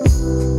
you.